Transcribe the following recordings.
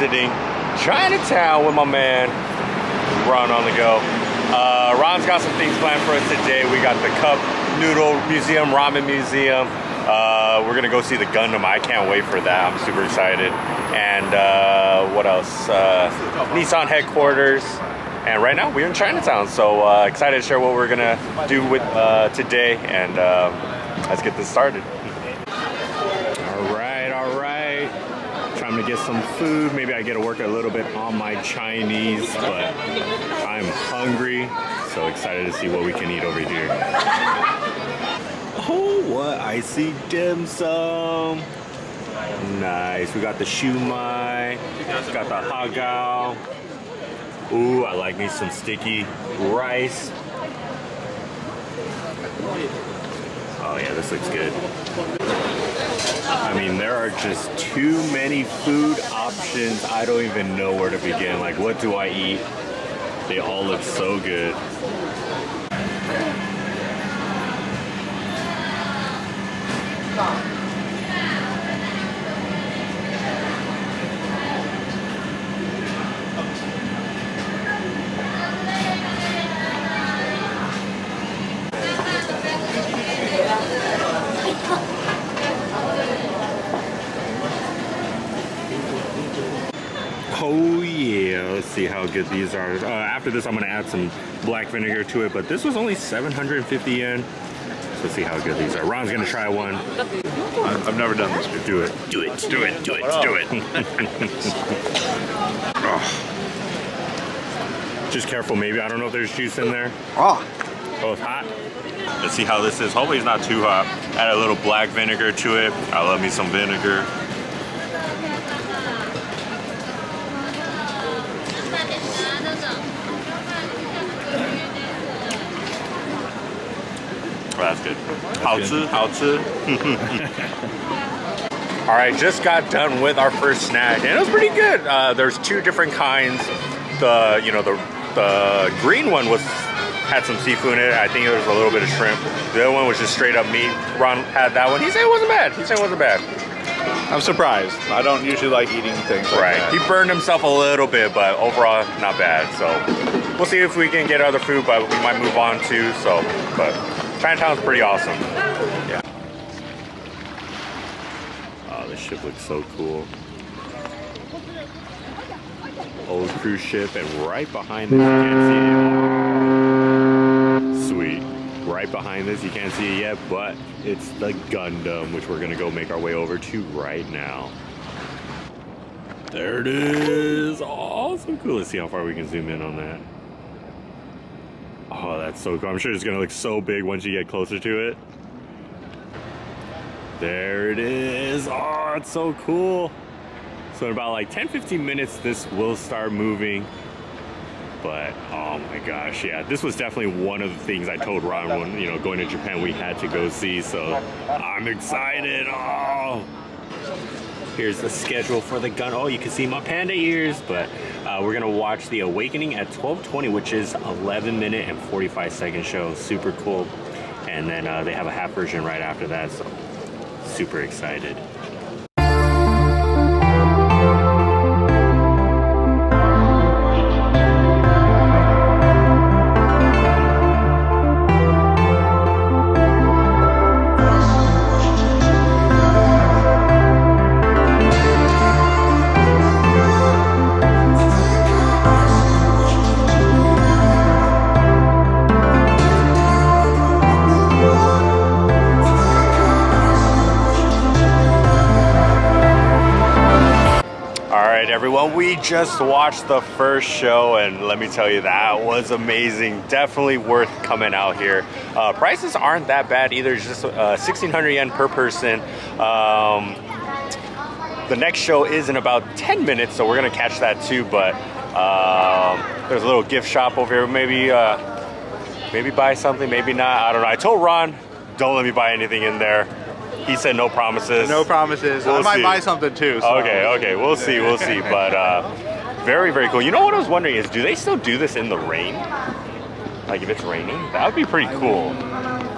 visiting Chinatown with my man Ron on the go. Uh, Ron's got some things planned for us today. We got the Cup Noodle Museum, Ramen Museum. Uh, we're gonna go see the Gundam. I can't wait for that. I'm super excited. And uh, what else? Uh, Nissan headquarters. And right now we're in Chinatown, so uh, excited to share what we're gonna do with uh, today. And um, let's get this started. To get some food. Maybe I get to work a little bit on my Chinese, but I'm hungry. So excited to see what we can eat over here. Oh, what? I see dim sum. Nice. We got the shumai. Got the hagao. Ooh, I like me some sticky rice. Oh yeah, this looks good. I mean, there are just too many food options. I don't even know where to begin. Like, what do I eat? They all look so good. Oh yeah, let's see how good these are. Uh, after this, I'm gonna add some black vinegar to it, but this was only 750 yen. So let's see how good these are. Ron's gonna try one. I've never done this before. Do it. Do it. Do it. Do it. Do it. Just careful, maybe. I don't know if there's juice in there. Oh, Oh, it's hot. Let's see how this is. Hopefully it's not too hot. Add a little black vinegar to it. I love me some vinegar. basket. How to, how to. All right, just got done with our first snack, and it was pretty good. Uh, there's two different kinds. The you know the the green one was had some seafood in it. I think there was a little bit of shrimp. The other one was just straight up meat. Ron had that one. He said it wasn't bad. He said it wasn't bad. I'm surprised. I don't usually like eating things like right. That. He burned himself a little bit, but overall, not bad. So we'll see if we can get other food, but we might move on too. So, but Chinatown's pretty awesome. Yeah. Oh, this ship looks so cool. Old cruise ship, and right behind this, you can't see it. Sweet. Right behind this, you can't see it yet, but it's the Gundam, which we're gonna go make our way over to right now. There it is. Oh, so cool. Let's see how far we can zoom in on that. Oh, that's so cool. I'm sure it's gonna look so big once you get closer to it. There it is. Oh, it's so cool. So in about like 10, 15 minutes, this will start moving. But oh my gosh, yeah, this was definitely one of the things I told Ron when you know going to Japan we had to go see. So I'm excited. Oh, here's the schedule for the gun. Oh, you can see my panda ears. But uh, we're gonna watch The Awakening at 12:20, which is 11 minute and 45 second show. Super cool. And then uh, they have a half version right after that. So super excited. Just watched the first show, and let me tell you, that was amazing. Definitely worth coming out here. Uh, prices aren't that bad either, it's just uh, 1600 yen per person. Um, the next show is in about 10 minutes, so we're gonna catch that too. But um, there's a little gift shop over here. Maybe, uh, maybe buy something, maybe not. I don't know. I told Ron, don't let me buy anything in there. He said no promises. No promises. I We'll might see. buy something too. so- Okay, okay, we'll see, we'll see. But uh, very, very cool. You know what I was wondering is, do they still do this in the rain? Like if it's raining, that would be pretty cool.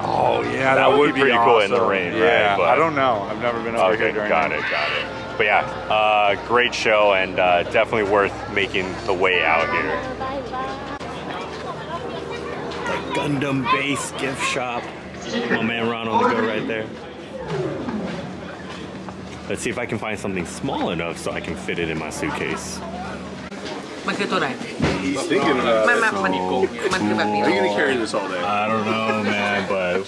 Oh yeah, That would be pretty cool in the rain, right? Yeah, But- I don't know. I've never been over Okay, here during got that. it, got it. but yeah, uh, great show and uh, definitely worth making the way out here. The Gundam base gift shop. My man Ron on the go right there. Let's see if I can find something small enough so I can fit it in my suitcase. He's thinking about it. So cool. Are you gonna carry this all day? I don't know, man, but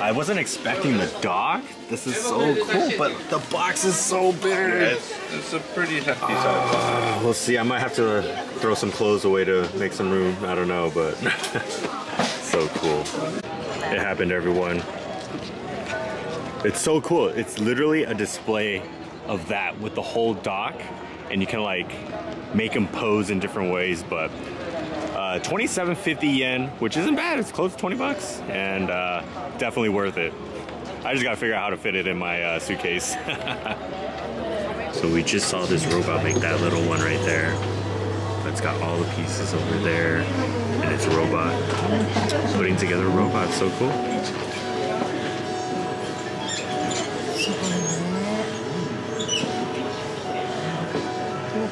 I wasn't expecting the dock. This is so cool, but the box is so big. Yeah, it's, it's, a pretty hefty uh, size. Ah, we'll see. I might have to throw some clothes away to make some room. I don't know, but so cool. It happened, everyone. It's so cool. It's literally a display of that with the whole dock, and you can like make them pose in different ways. But uh, 2750 yen, which isn't bad. It's close to 20 bucks, and uh, definitely worth it. I just gotta figure out how to fit it in my uh, suitcase. so we just saw this robot make that little one right there. It's got all the pieces over there, and it's a robot putting together a robot. So cool.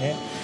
ね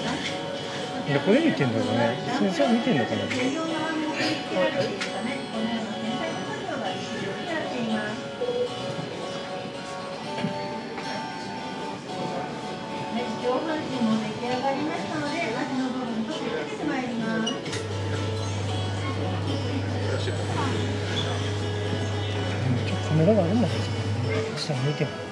でこで見てんだろうね先生見てんのかな上半身も出来上がりましたので、足の部分とくってまいります。カメラがあるんだけど、ら見ても。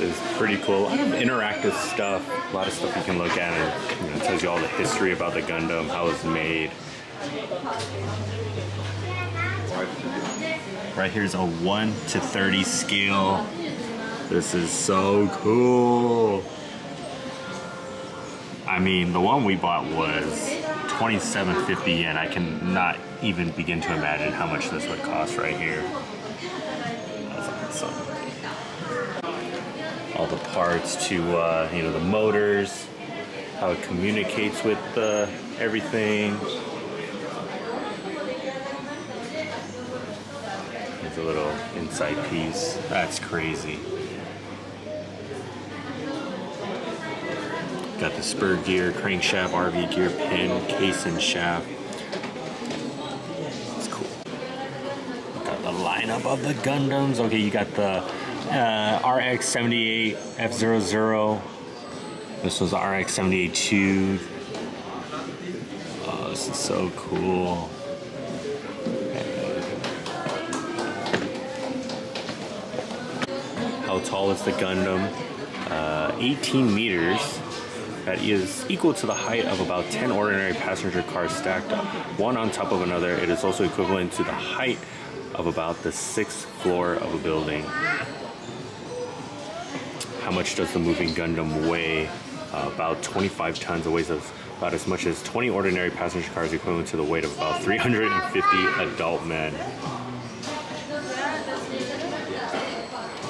is pretty cool. Interactive stuff. A lot of stuff you can look at and you know, it tells you all the history about the Gundam, how it's made. Right here's a 1 to 30 scale. This is so cool. I mean, the one we bought was 2750 yen. I cannot even begin to imagine how much this would cost right here. Parts to, uh, you know, the motors, how it communicates with uh, everything. There's a little inside piece. That's crazy. Got the spur gear, crankshaft, RV gear, pin, case, and shaft. It's cool. Got the lineup of the Gundams. Okay, you got the uh, RX-78 F00. This was RX-78-2. Oh, this is so cool. How tall is the Gundam? Uh, 18 meters. That is equal to the height of about 10 ordinary passenger cars stacked up, one on top of another. It is also equivalent to the height of about the sixth floor of a building. How much does the moving Gundam weigh? Uh, about 25 tons. It weighs about as much as 20 ordinary passenger cars, equivalent to the weight of about 350 adult men.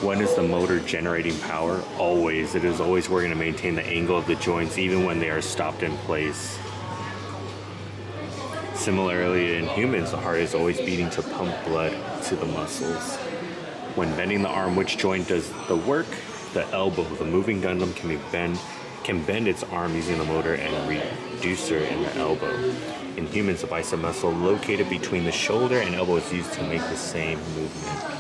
When is the motor generating power? Always. It is always working to maintain the angle of the joints even when they are stopped in place. Similarly, in humans, the heart is always beating to pump blood to the muscles. When bending the arm, which joint does the work? The elbow. The moving Gundam can be bend can bend its arm using the motor and reducer in the elbow. In humans, the bicep muscle located between the shoulder and elbow is used to make the same movement.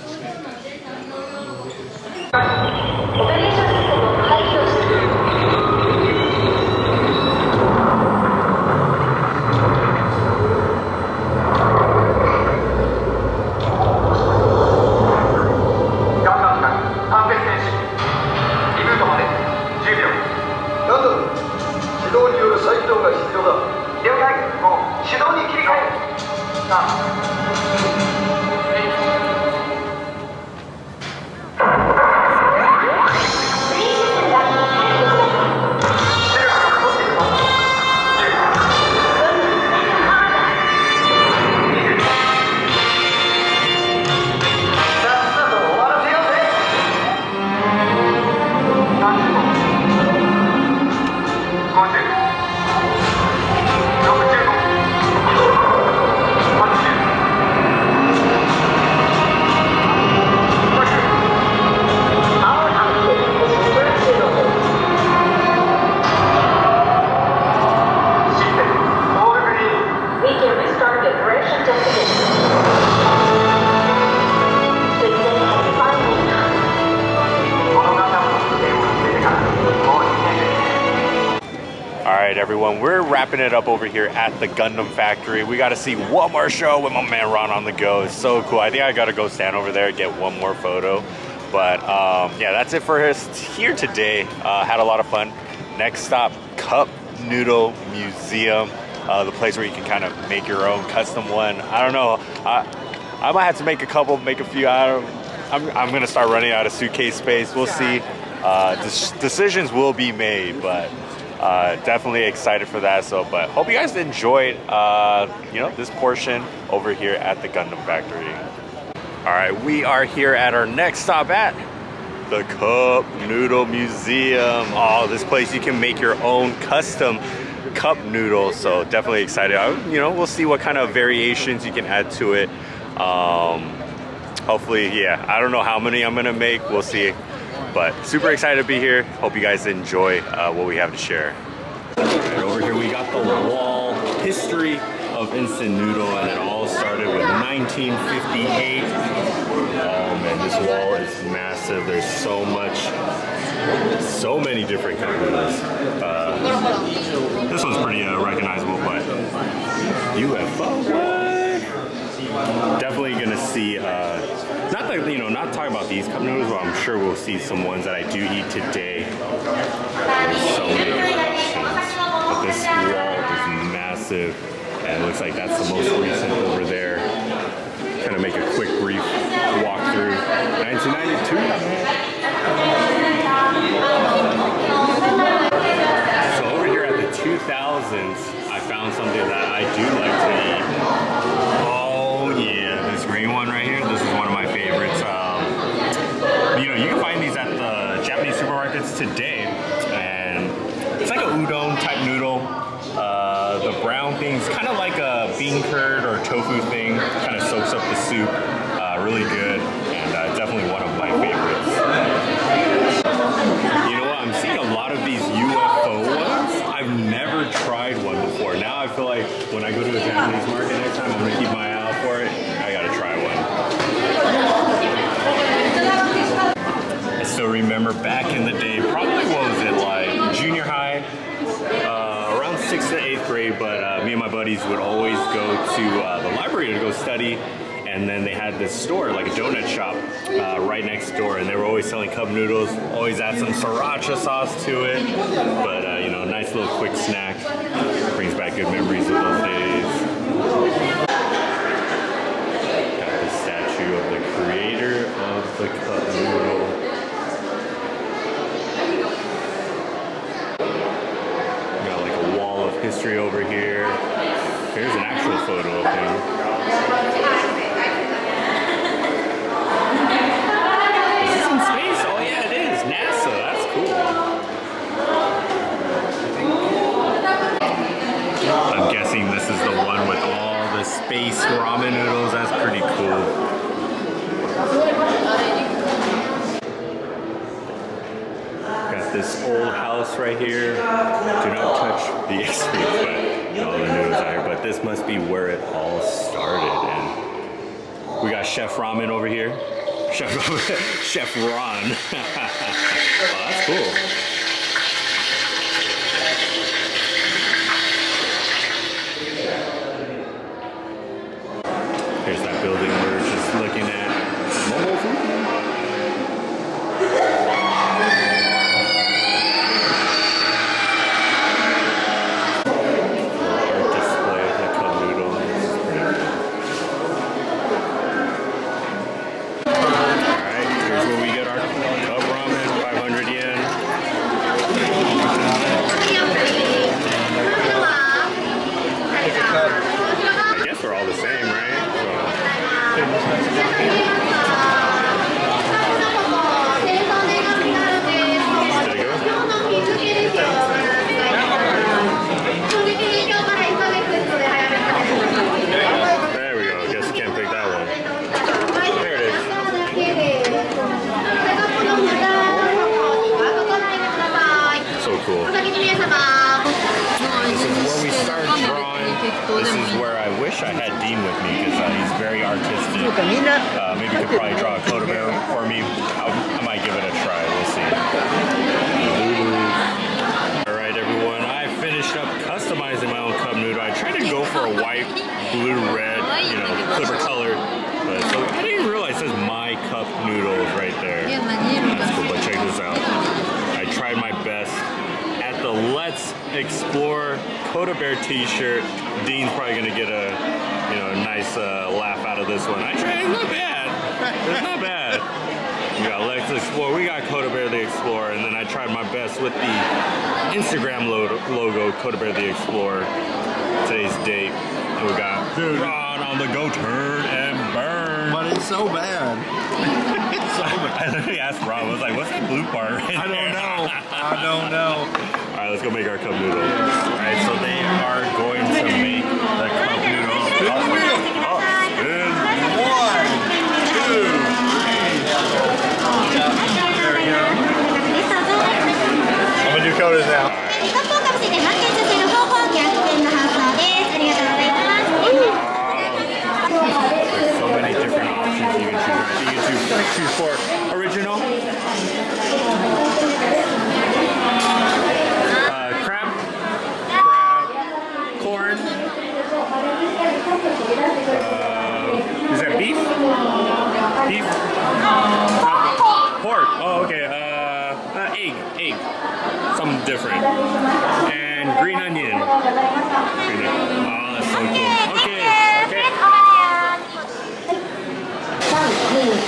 It up over here at the Gundam factory. We got to see one more show with my man Ron on the go. It's so cool. I think I got to go stand over there and get one more photo. But um, yeah, that's it for us here today. Uh, had a lot of fun. Next stop, Cup Noodle Museum, uh, the place where you can kind of make your own custom one. I don't know. I, I might have to make a couple, make a few. I don't. I'm, I'm gonna start running out of suitcase space. We'll see. Uh, decisions will be made, but uh, definitely excited for that. So, but hope you guys enjoyed, uh, you know, this portion over here at the Gundam Factory. All right, we are here at our next stop at the Cup Noodle Museum. Oh, this place you can make your own custom cup noodles. So definitely excited. I, you know, we'll see what kind of variations you can add to it. Um, hopefully, yeah. I don't know how many I'm gonna make. We'll see. But super excited to be here. Hope you guys enjoy uh, what we have to share. Right, over here we got the wall history of instant noodle, and it all started with 1958. Oh man, this wall is massive. There's so much, so many different kind of. Uh, this one's pretty uh, recognizable, but UFO. Definitely gonna see. Uh, not that you know, not talking about these cup noodles, but I'm sure we'll see some ones that I do eat today. There's so many options. But this wall is massive, and it looks like that's the most recent over there. Kind of make a quick brief walkthrough. 1992. So over here at the 2000s, I found something that I do like to eat. Green one right here. This is one of my favorites. Um, you know, you can find these at the Japanese supermarkets today, and it's like a udon type noodle. Uh, the brown thing's kind of like a bean curd or tofu thing. Kind of soaks up the soup. Uh, really good, and uh, definitely one of my favorites. You know what? I'm seeing a lot of these UFO ones. I've never tried one before. Now I feel like when I go to a Japanese market next time, I'm gonna keep my eye out for it. I gotta try one. I still remember back in the day, probably what was it like junior high, uh, around sixth to eighth grade. But uh, me and my buddies would always go to uh, the library to go study. And then they had this store, like a donut shop, uh, right next door, and they were always selling cup noodles. Always add some sriracha sauce to it, but uh, you know, nice little quick snack. Brings back good memories of those days. Got the statue of the creator of the cup noodle. Got like a wall of over here. Here's an actual photo of him. Is this in space? Oh yeah, it is. NASA. That's cool. I'm guessing this is the one with all the space ramen noodles. That's pretty cool. Got this old house right here. Touch the but. But this must be where it all started. And we got Chef Ramen over here. Chef Chef Ron. oh, that's cool. Here's that building we're just looking at. Momofuku. Art display of the cup noodle. This is pretty cool. Alright, here's where we get our cup ramen, 500 yen. I guess they're all the same, right? So, there you go. There we go. Guess you can't pick that one. There it is. So cool. This is where we start drawing. This is where I wish I had Dean with me because uh, he's very artistic. Uh, maybe he could probably draw a Koda Bear for me. I, I might give it a try. We'll see. All right, everyone. I finished up customizing my own cup noodle. I tried to go for a white, blue, red, you know, clipper color. But so I didn't realize it says my cup noodles right there. But check this out. I tried my best at the Let's Explore Koda Bear t-shirt. Dean's probably gonna get a you know nice uh, laugh out of this one. I tried, not bad. It's not bad. We got Let's Explore, we got Koda Bear the Explorer, and then I tried my best with the Instagram lo- logo, Koda Bear the Explorer. Today's date. And we got Ron on the go turn and burn. But it's so bad. I literally asked Rob, I was like, what's that blue part right I don't there?" know. I don't know. All right, let's go make our cup noodle. All right, so they are going to make the cup noodle. Oh, you can choose. For original. Uh, crab. Crab. Corn. Uh, is that beef? Beef? Pork. Oh, okay. Uh, egg. Egg. Something different. And green onion. Green onion. Oh, that's so cool. Okay. Okay.20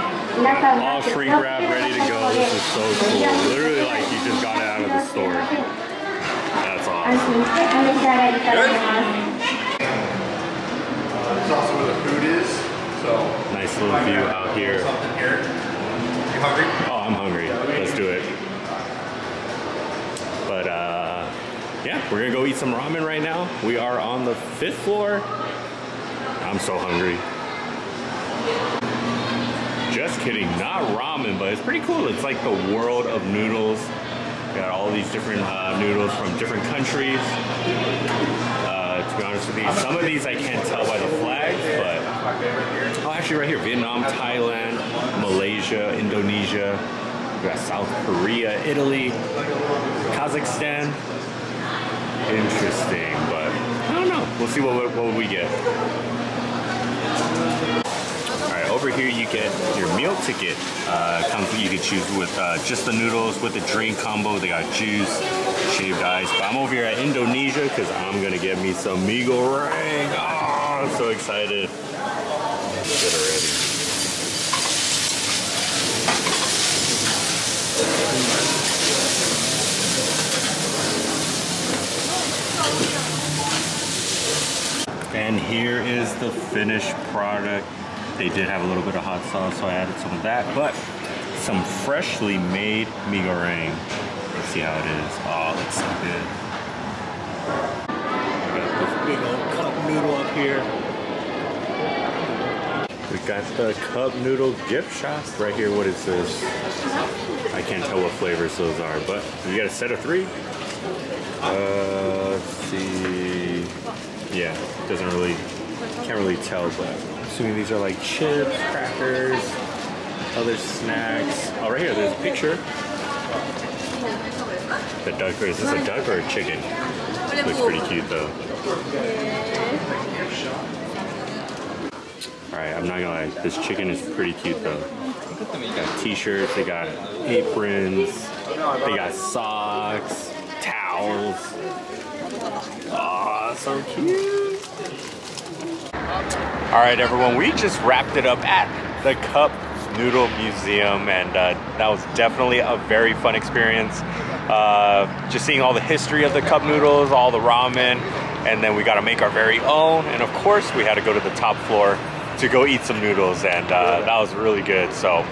all shrink wrap ready to go. This is so cool. Literally like you just got it out of the store. That's awesome. Good. This is also where the food is. So nice little view out here. Something here. You hungry? Oh, I'm hungry. Let's do it. But uh, yeah, we're gonna go eat some ramen right now. We are on the fifth floor. I'm so hungry. Just kidding, not ramen, but it's pretty cool. It's like the world of noodles. Got all these different uh, noodles from different countries. Uh, to be honest with you, some of these I can't tell by the flags, but oh, actually, right here: Vietnam, Thailand, Malaysia, Indonesia. We got South Korea, Italy, Kazakhstan. Interesting, but I don't know. We'll see what what we get. Over here you get your meal ticket. Uh, comes you can choose with uh, just the noodles with the drink combo. They got juice, shaved ice. But I'm over here at Indonesia because I'm gonna get me some mee goreng. Oh, I'm so excited. Get ready. And here is the finished product. They did have a little bit of hot sauce, so I added some of that, but some freshly made mee goreng. Let's see how it is. Oh, looks so good. We got this big old cup noodle up here. We got the cup noodle gift shop right here. What is this? I can't tell what flavors those are, but we got a set of three. Uh, let's see. Yeah, doesn't really, can't really tell, but assuming these are like chips, crackers, other snacks. Oh, right here, there's a picture. The duck, is this a duck or a chicken? Looks pretty cute though. Alright, I'm not gonna lie, this chicken is pretty cute though. They got t-shirts, they got aprons, they got socks, towels. Oh, so cute. All right, everyone, we just wrapped it up at the Cup Noodle Museum, and uh, that was definitely a very fun experience. Uh, just seeing all the history of the cup noodles, all the ramen, and then we got to make our very own. And of course, we had to go to the top floor to go eat some noodles, and uh, that was really good. So,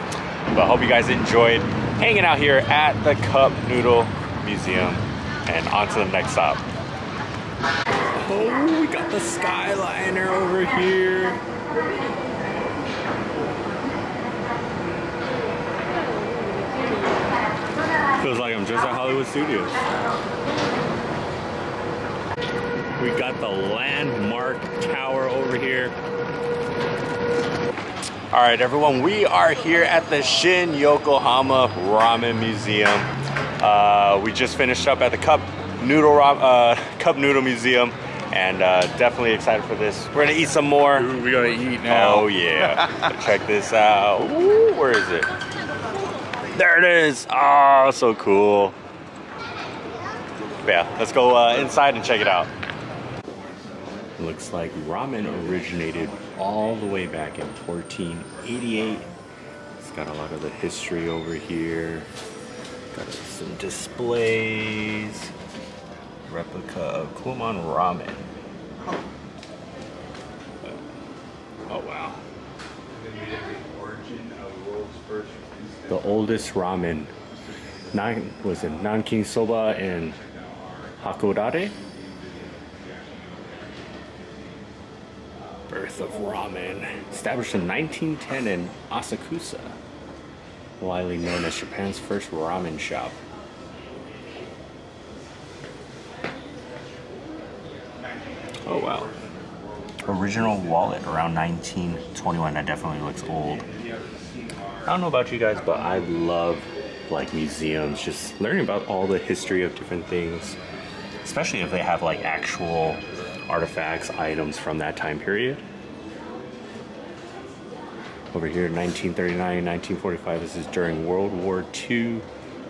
but hope you guys enjoyed hanging out here at the Cup Noodle Museum, and on to the next stop. Oh, we got the Skyliner over here. Feels like I'm just at Hollywood Studios. We got the landmark tower over here. All right, everyone, we are here at the Shin Yokohama Ramen Museum. Uh, we just finished up at the Cup Noodle uh, Cup Noodle Museum, and uh, definitely excited for this. We're gonna eat some more. Ooh, we gotta eat now. Oh yeah, check this out. Ooh, where is it? There it is. Oh, so cool. Yeah, let's go uh, inside and check it out. Looks like ramen originated all the way back in 1488. It's got a lot of the history over here. Got some displays. Replica of Kumon Ramen. Oh wow. The oldest ramen. Nan, was it Nanking Soba and Hakodate? Birth of ramen. Established in 1910 in Asakusa. Widely known as Japan's first ramen shop. Oh wow. Original wallet around 1921. That definitely looks old. I don't know about you guys, but I love like museums, just learning about all the history of different things, especially if they have like actual artifacts, items from that time period. Over here, 1939, 1945, this is during World War II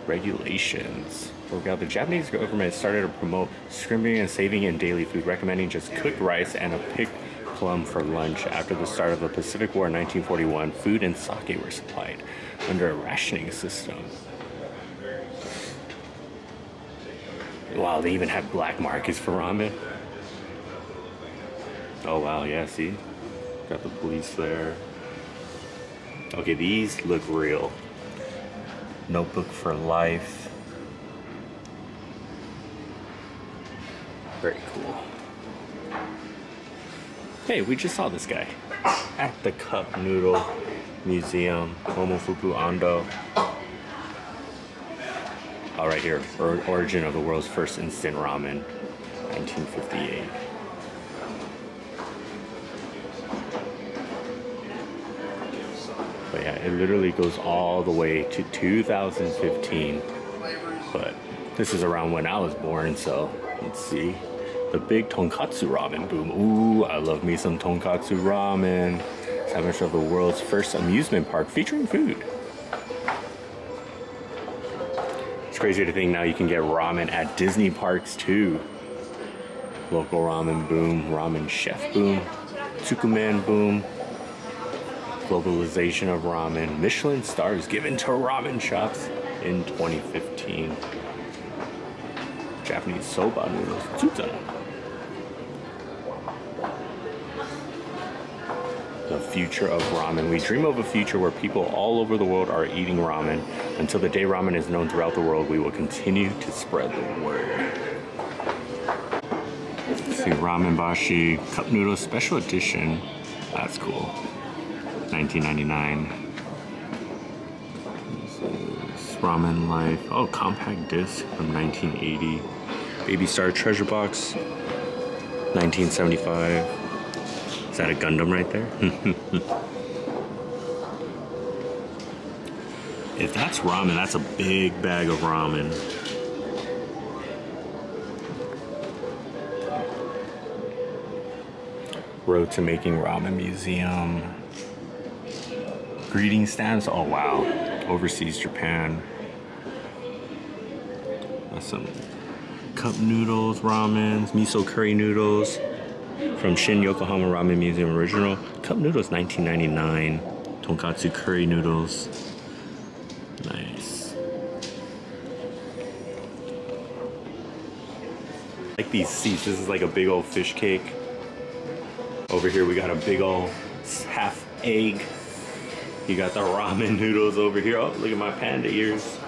regulations. The Japanese government started to promote scrimping and saving in daily food, recommending just cooked rice and a picked plum for lunch. After the start of the Pacific War in 1941, food and sake were supplied under a rationing system. Wow, they even have black markets for ramen. Oh wow, yeah, see? Got the police there. Okay, these look real. Notebook for life. Very cool. Hey, we just saw this guy at the Cup Noodle Museum, Momofuku Ando. Oh, right here, or- origin of the world's first instant ramen, 1958. But yeah, it literally goes all the way to 2015. But this is around when I was born, so let's see. The big tonkatsu ramen boom. Ooh, I love me some tonkatsu ramen. Establishment of the world's first amusement park featuring food. It's crazy to think now you can get ramen at Disney parks too. Local ramen boom, ramen chef boom, Tsukemen boom, globalization of ramen, Michelin stars given to ramen shops in 2015. Japanese soba noodles, tsuta. Future of ramen. We dream of a future where people all over the world are eating ramen. Until the day ramen is known throughout the world, we will continue to spread the word. See, ramen bashi cup noodle special edition. That's cool. 1999. This is Ramen Life. Oh, compact disc from 1980. Baby Star Treasure Box, 1975. Is that a Gundam right there? if that's ramen, that's a big bag of ramen. Road to Making Ramen Museum. Greeting stamps. Oh wow. Overseas Japan. That's some cup noodles, ramens, miso curry noodles from Shin Yokohama Ramen Museum original. Cup noodles 1999. Tonkatsu curry noodles. Nice. Like these seats. This is like a big old fish cake. Over here we got a big old half egg. You got the ramen noodles over here. Oh, look at my panda ears.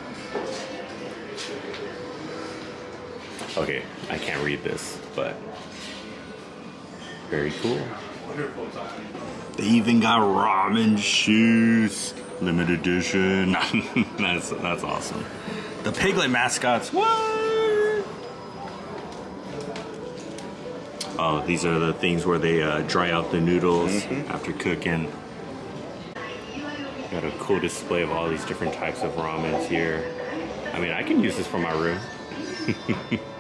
Okay, I can't read this, but very cool. They even got ramen shoes, limited edition. that's that's awesome. The piglet mascots. What? Oh, these are the things where they uh, dry out the noodles after cooking. Got a cool display of all these different types of ramens here. I mean, I can use this for my room.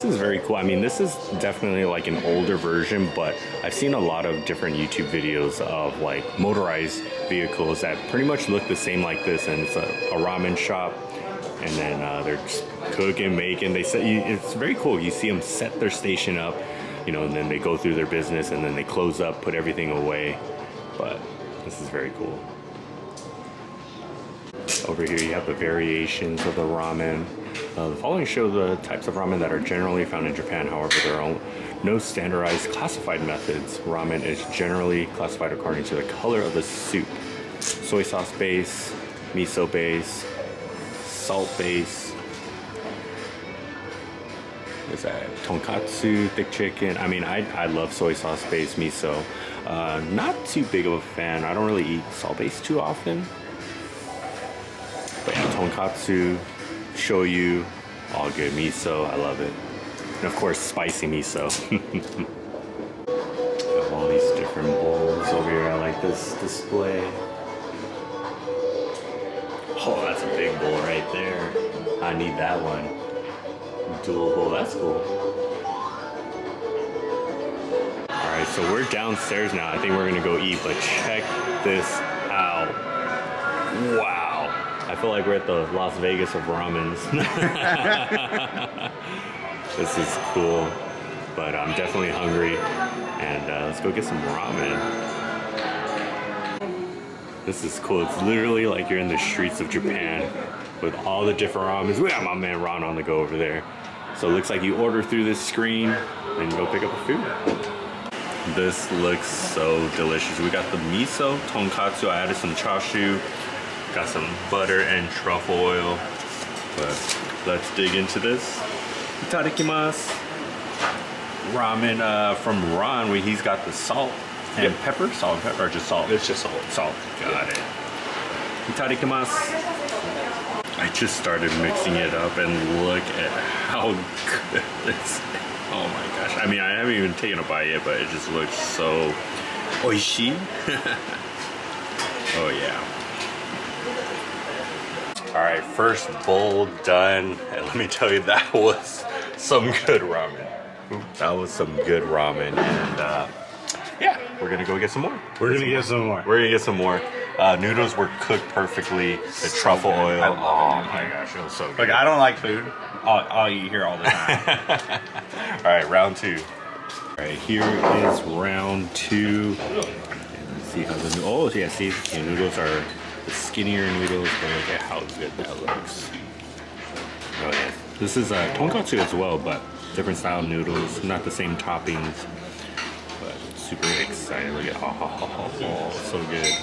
This is very cool. I mean, this is definitely like an older version, but I've seen a lot of different YouTube videos of like motorized vehicles that pretty much look the same like this, and it's a, a ramen shop, and then uh, they're just cooking, making. They set you. It's very cool. You see them set their station up, you know, and then they go through their business, and then they close up, put everything away. But this is very cool. Over here you have the variations of the ramen. Uh, the following show the types of ramen that are generally found in Japan. However, there are no standardized classified methods. Ramen is generally classified according to the color of the soup. Soy sauce base, miso base, salt base. Is that tonkatsu, thick chicken? I mean, I, I love soy sauce base miso. Uh, not too big of a fan. I don't really eat salt base too often. Yeah, tonkatsu, shoyu, all good. Miso, I love it. And of course, spicy miso. have all these different bowls over here. I like this display. Oh, that's a big bowl right there. I need that one. Dual bowl, that's cool. Alright, so we're downstairs now. I think we're gonna go eat, but check this out. Wow. I feel like we're at the Las Vegas of ramens. this is cool, but I'm definitely hungry. And uh, let's go get some ramen. This is cool. It's literally like you're in the streets of Japan with all the different ramens. We got my man Ron on the go over there. So it looks like you order through this screen and go pick up the food. This looks so delicious. We got the miso tonkatsu. I added some chashu. Got some butter and truffle oil. But let's dig into this. Itadakimasu. Ramen uh, from Ron, where he's got the salt and Yep. pepper, salt and pepper, or just salt? It's just salt. Salt. Got it. Itadakimasu. I just started mixing it up and look at how good this Oh my gosh. I mean, I haven't even taken a bite yet, but it just looks so oishi. oh yeah. All right, first bowl done. And let me tell you, that was some good ramen. That was some good ramen. And uh, yeah, we're gonna go get some more. We're gonna get some more. We're gonna get some more. Uh, noodles were cooked perfectly. The truffle oil. I love oh it. my gosh, it was so good. Look, I don't like food. I'll, I'll eat here all the time. All right, round two. All right, here is round two. Let's see how the oh yeah, see the noodles are the skinnier noodles, but look at how good that looks. Oh yeah, this is uh, tonkatsu as well, but different style noodles, not the same toppings. But super excited. Look at oh, oh, oh, so good.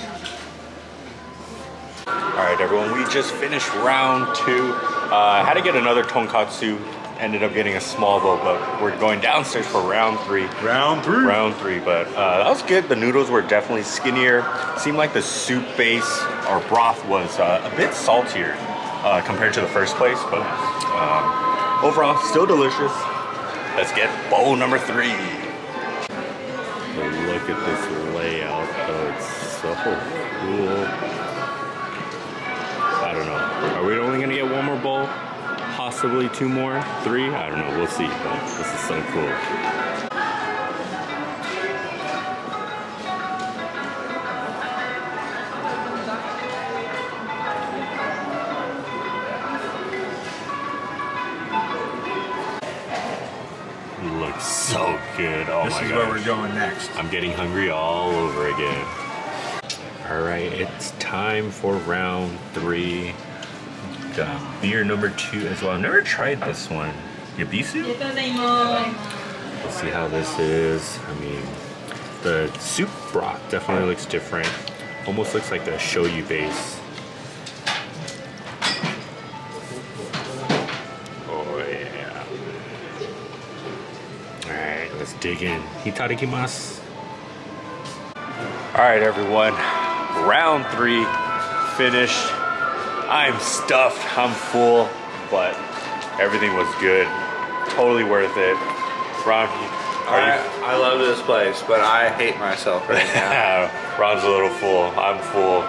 All right, everyone, we just finished round two. Uh, I had to get another tonkatsu. Ended up getting a small bowl, but we're going downstairs for round three. Round three. Round three, but uh, that was good. The noodles were definitely skinnier. Seemed like the soup base or broth was uh, a bit saltier uh, compared to the first place, but um, overall, still delicious. Let's get bowl number three. Look at this layout, though. It's so cool. I don't know. Are we only gonna get one more bowl? Possibly two more? Three? I don't know. We'll see. But this is so cool. Looks so good. Oh This my is god. where we're going next. I'm getting hungry all over again. All right, it's time for round three. Got uh, beer number two as well. I've never tried this one. Yebisu? Let's see how this is. I mean, the soup broth definitely looks different. Almost looks like a shoyu base. Oh yeah. Alright, let's dig in. Hitarikimasu. Alright everyone, round three finished. I'm stuffed, I'm full, but everything was good. Totally worth it. Ron, I, I love this place, but I hate myself right now. Ron's a little full. I'm full.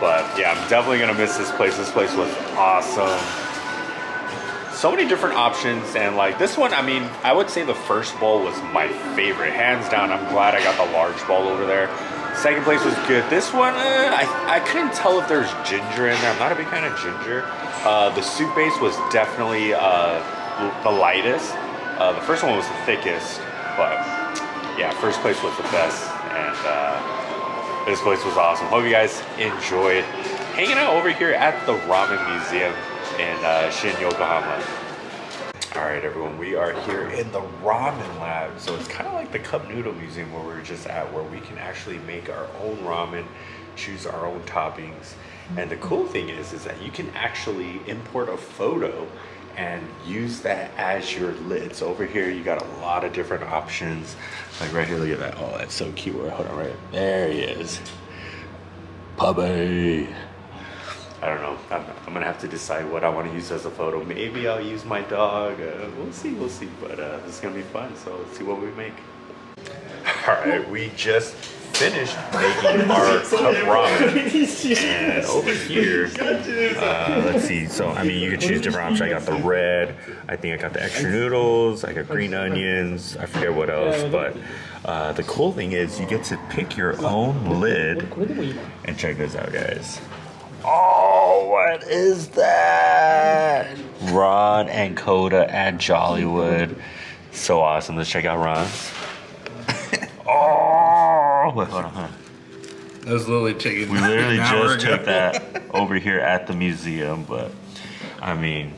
But yeah, I'm definitely gonna miss this place. This place was awesome. So many different options, and like this one, I mean, I would say the first bowl was my favorite, hands down. I'm glad I got the large bowl over there. Second place was good. This one, uh, I, I couldn't tell if there's ginger in there. I'm not a big fan of ginger. Uh, the soup base was definitely uh, the lightest. Uh, the first one was the thickest, but yeah, first place was the best, and uh, this place was awesome. Hope you guys enjoyed hanging out over here at the Ramen Museum in uh, Shin, Yokohama. All right, everyone, we are here in the Ramen Lab. So it's kind of like the Cup Noodle Museum where we're just at, where we can actually make our own ramen, choose our own toppings. And the cool thing is, is that you can actually import a photo and use that as your lid. So over here, you got a lot of different options. Like right here, look at that. Oh, that's so cute. Hold on, right there he is. Puppy. I don't know. I'm, I'm gonna have to decide what I want to use as a photo. Maybe I'll use my dog. Uh, we'll see. We'll see. But uh, this is gonna be fun. So let's see what we make. All right, we just finished making our cup ramen, and over here, uh, let's see. So I mean, you can choose different options. I got the red. I think I got the extra noodles. I got green onions. I forget what else. But uh, the cool thing is, you get to pick your own lid. And check this out, guys. Oh, what is that? Ron and Koda at Jollywood. So awesome. Let's check out Ron's. oh, wait, hold on. Hold on. That was literally taken. We literally an hour just took that over here at the museum, but I mean,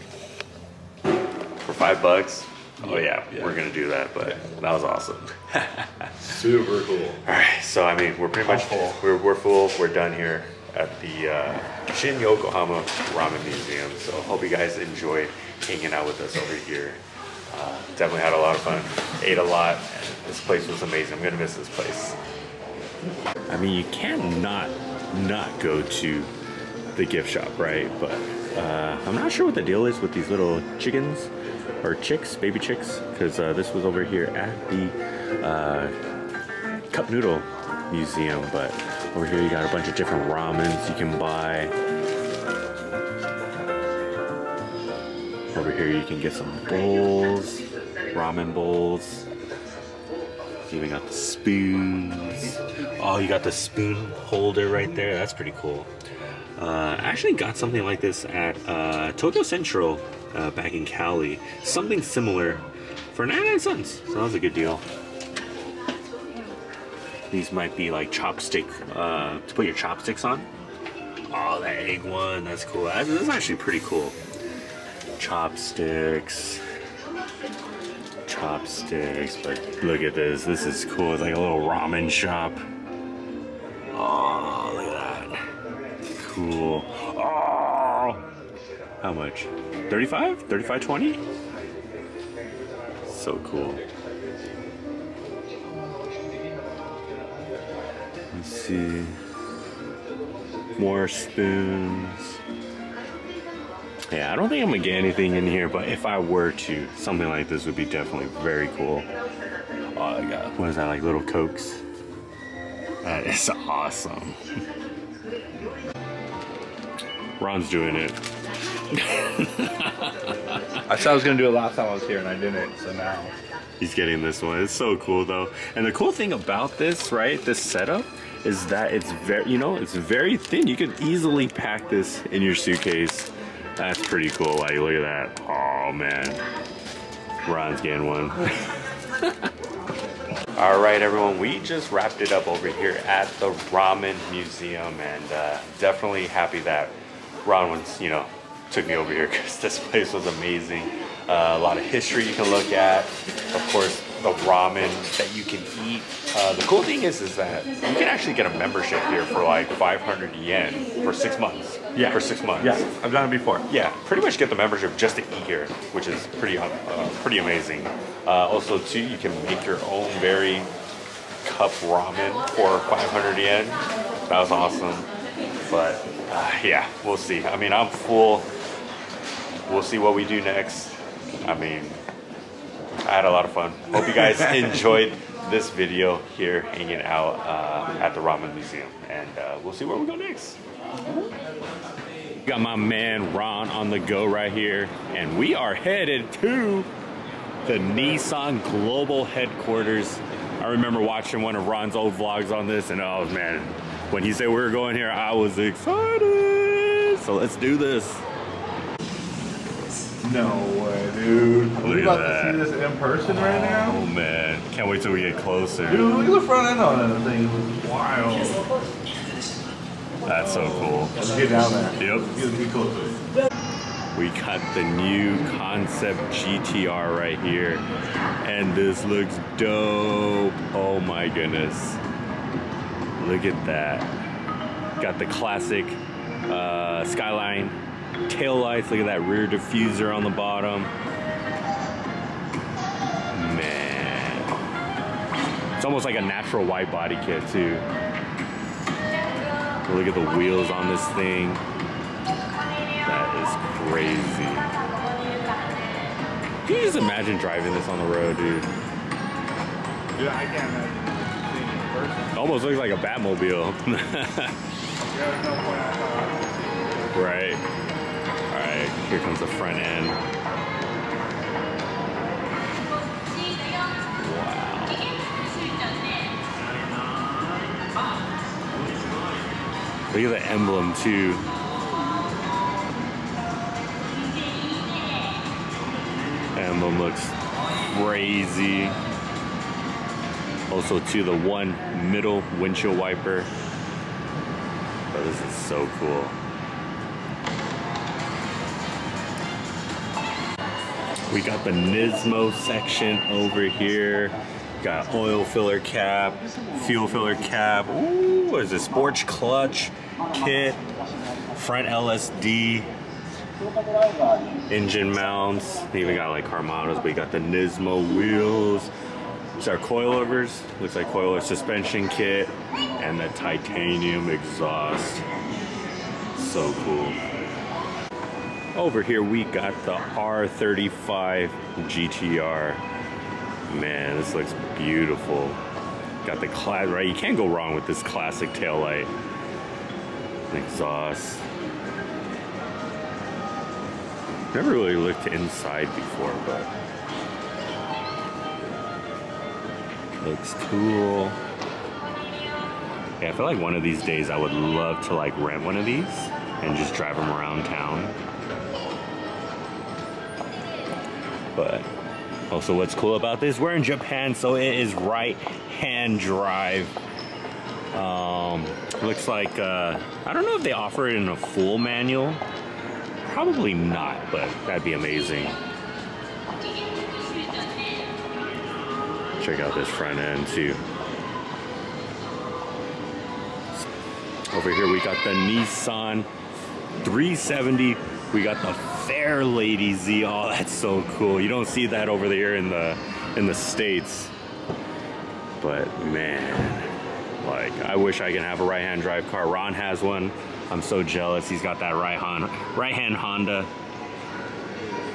for five bucks, oh yeah, we're gonna do that. But that was awesome. Super cool. All right, so I mean, we're pretty much full. we're we're full. We're done here at the uh, Shin Yokohama Ramen Museum. So hope you guys enjoyed hanging out with us over here. Uh, definitely had a lot of fun. Ate a lot. This place was amazing. I'm gonna miss this place. I mean, you can't not not go to the gift shop, right? But uh, I'm not sure what the deal is with these little chickens or chicks, baby chicks, because uh, this was over here at the uh, Cup Noodle Museum. But over here, you got a bunch of different ramens you can buy. Over here, you can get some bowls, ramen bowls. You even got the spoons. Oh, you got the spoon holder right there. That's pretty cool. Uh, I actually got something like this at uh, Tokyo Central uh, back in Cali. Something similar for 99 cents. So that was a good deal. These might be like chopstick, uh, to put your chopsticks on. Oh, that egg one, that's cool. That's, that's actually pretty cool. Chopsticks. Chopsticks, but look at this. This is cool. It's like a little ramen shop. Oh, look at that. Cool. Oh! How much? 35? 35, 20? So cool. See. More spoons. Yeah, I don't think I'm gonna get anything in here, but if I were to, something like this would be definitely very cool. Oh, I got, what is that, like little cokes? That is awesome. Ron's doing it. I said I was gonna do it last time I was here and I didn't, so now. He's getting this one. It's so cool though. And the cool thing about this, right, this setup, is that it's very, you know, it's very thin. You could easily pack this in your suitcase. That's pretty cool. Like, look at that. Oh man, Ron's getting one. All right, everyone, we just wrapped it up over here at the Ramen Museum, and uh, definitely happy that Ron was, you know, took me over here because this place was amazing. Uh, a lot of history you can look at. Of course, the ramen that you can eat. Uh, the cool thing is, is that you can actually get a membership here for like 500 yen for six months. Yeah. For six months. Yeah, I've done it before. Yeah, pretty much get the membership just to eat here, which is pretty uh, pretty amazing. Uh, also, too, you can make your own very cup ramen for 500 yen. That was awesome. But uh, yeah, we'll see. I mean, I'm full. We'll see what we do next. I mean, I had a lot of fun. Hope you guys enjoyed this video here, hanging out uh, at the Ramen Museum, and uh, we'll see where we go next. Got my man Ron on the go right here, and we are headed to the Nissan Global Headquarters. I remember watching one of Ron's old vlogs on this, and oh man, when he said we were going here, I was excited. So let's do this. No way, dude. Look we at about that. to see this in person right now? Oh man, can't wait till we get closer. Dude, look at the front end on that thing. It was wild. That's so cool. Let's get down there. Yep. Get, get close. We got the new concept GTR right here. And this looks dope. Oh my goodness. Look at that. Got the classic uh, Skyline tail lights. Look at that rear diffuser on the bottom. Man. It's almost like a natural white body kit too. Look at the wheels on this thing. That is crazy. Can you just imagine driving this on the road, dude? Dude, I can't imagine. Almost looks like a Batmobile. There's right. Here comes the front end. Wow. Look at the emblem too. Emblem looks crazy. Also to the one middle windshield wiper. Oh, this is so cool. We got the Nismo section over here. Got oil filler cap, fuel filler cap. Ooh, is this? Sports clutch kit, front LSD, engine mounts. Even got like Carmanos. We got the Nismo wheels. These are coilovers. Looks like coilover suspension kit and the titanium exhaust. So cool. Over here we got the R35 GTR. Man, this looks beautiful. Got the clad right. You can't go wrong with this classic tail taillight. Exhaust. Never really looked inside before, but looks cool. Yeah, I feel like one of these days I would love to like rent one of these and just drive them around town. But also what's cool about this, we're in Japan, so it is right hand drive. Um, looks like, uh, I don't know if they offer it in a full manual. Probably not, but that'd be amazing. Check out this front end too. Over here we got the Nissan 370. We got the Fairlady Z. Oh, that's so cool. You don't see that over there in the in the states. But man, like I wish I could have a right-hand drive car. Ron has one. I'm so jealous. He's got that right hand right hand Honda.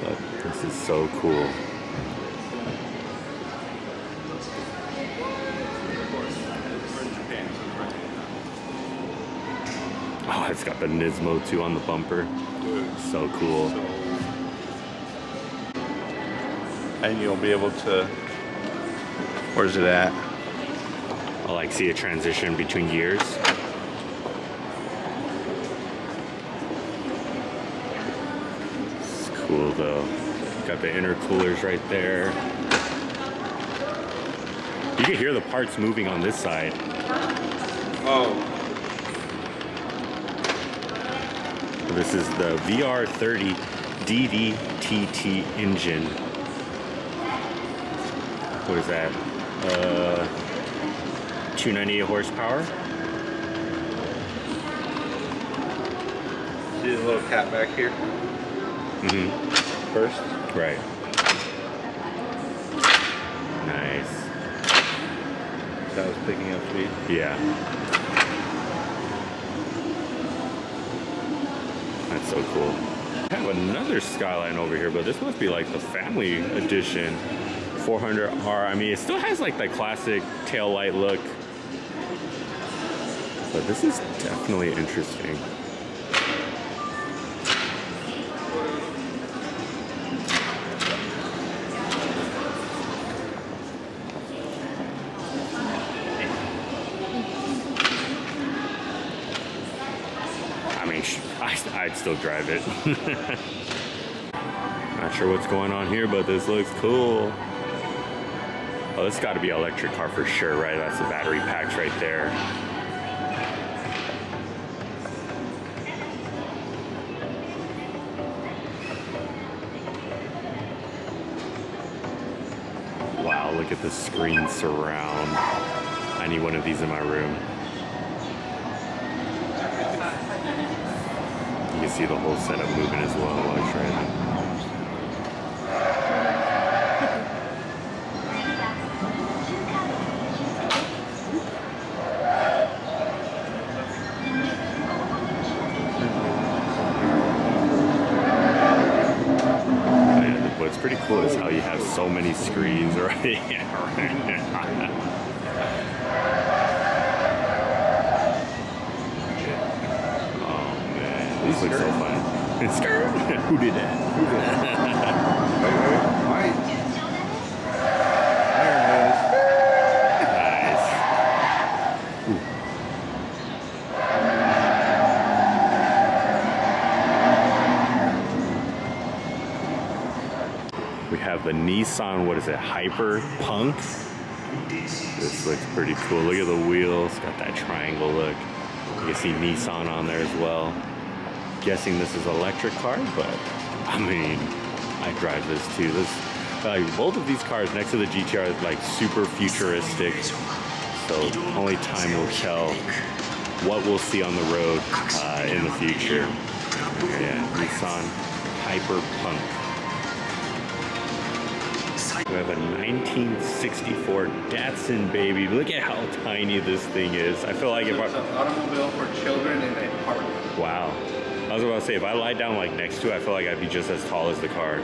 But this is so cool. Oh, it's got the Nismo too on the bumper. So cool. And you'll be able to. Where's it at? I like see a transition between gears. It's cool though. Got the intercoolers right there. You can hear the parts moving on this side. Oh. This is the VR30 DDTT engine. What is that? Uh, 298 horsepower. See the little cat back here Mm-hmm. first? Right. Nice. That was picking up speed. Yeah. That's so cool. I have another Skyline over here, but this must be like the family edition. 400R. I mean, it still has like the classic tail light look. But this is definitely interesting. Still drive it. Not sure what's going on here, but this looks cool. Oh, this got to be electric car for sure, right? That's the battery packs right there. Wow, look at the screen surround. I need one of these in my room. You can see the whole setup moving as well try it. And what's pretty cool is how you have so many screens right Oh man, this looks so fun. Skirt. Who did that? Who did that? Wait, wait, wait. There it is. Nice. We have the Nissan, what is it, Hyper Punk? This looks pretty cool. Look at the wheels, got that triangle look. You can see Nissan on there as well. Guessing this is electric car, but I mean, I drive this too. This, like both of these cars next to the GTR is like super futuristic. So only time will tell what we'll see on the road uh, in the future. Yeah, Nissan Hyperpunk. We have a 1964 Datsun baby. Look at how tiny this thing is. I feel like if I, It's an automobile for children in a park. Wow. I was about to say, if I lie down like next to it, I feel like I'd be just as tall as the car.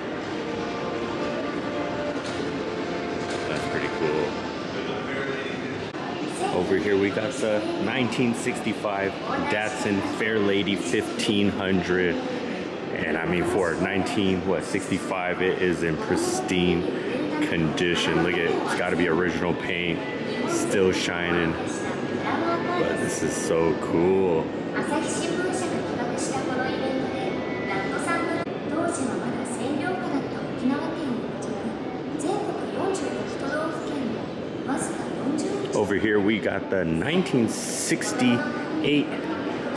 That's pretty cool. Over here we got the 1965 Datsun Fairlady 1500. And I mean for 19, what, 65, it is in pristine condition. Look at it, it's gotta be original paint, still shining. But this is so cool. Over here we got the 1968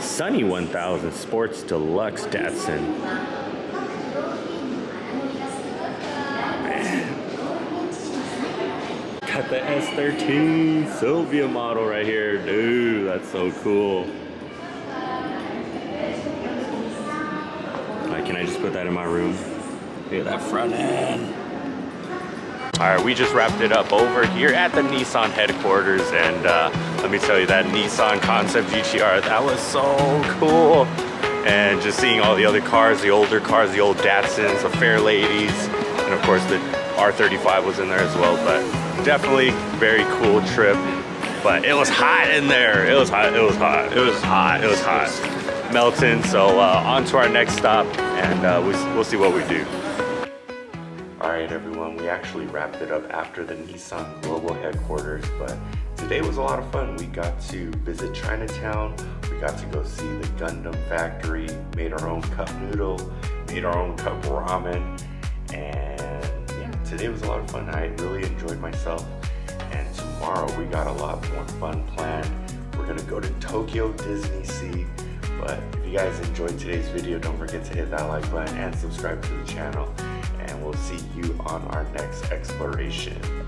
Sunny 1000 Sports Deluxe Datsun. Got the S13 Silvia model right here. Dude, that's so cool. Like, can I just put that in my room? Look at that front end. All right, we just wrapped it up over here at the Nissan headquarters, and uh, let me tell you that Nissan Concept GTR, that was so cool. And just seeing all the other cars, the older cars, the old Datsuns, the Fair Ladies, and of course the R35 was in there as well. But definitely very cool trip. But it was hot in there. It was hot. It was hot. It was hot. It was hot. Melting. So uh, on to our next stop, and uh, we'll, we'll see what we do. We actually wrapped it up after the Nissan global headquarters, but today was a lot of fun. We got to visit Chinatown, we got to go see the Gundam factory, made our own cup noodle, made our own cup ramen, and yeah, today was a lot of fun. I really enjoyed myself, and tomorrow we got a lot more fun planned. We're gonna go to Tokyo DisneySea, but if you guys enjoyed today's video, don't forget to hit that like button and subscribe to the channel and we'll see you on our next exploration.